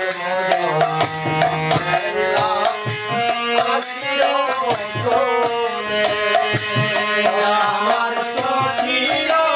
Oh, my God.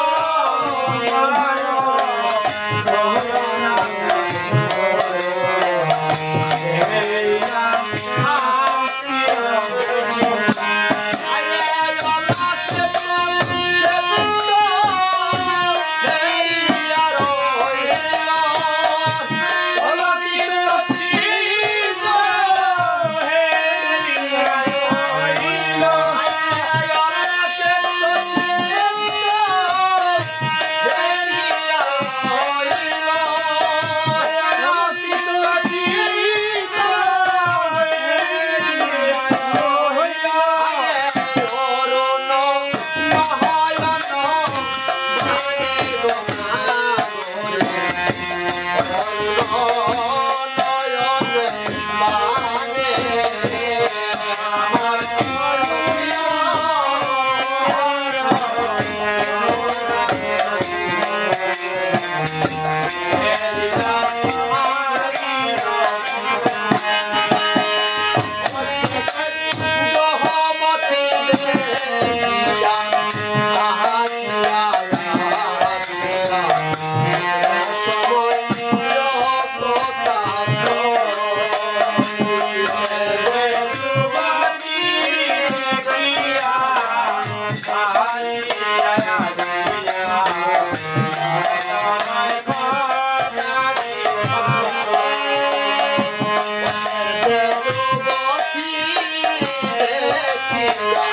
Hare Rama Yeah.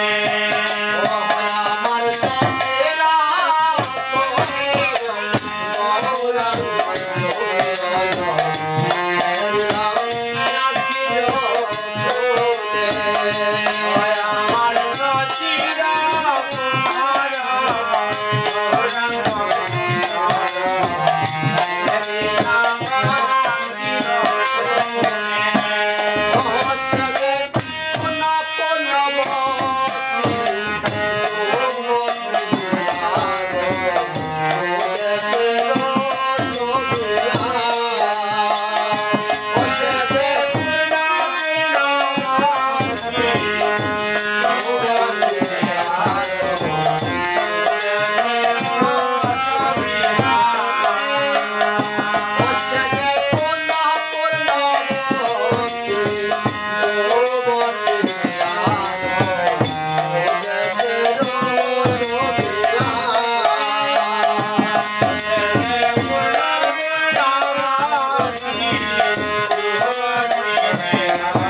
Thank. around, around, around.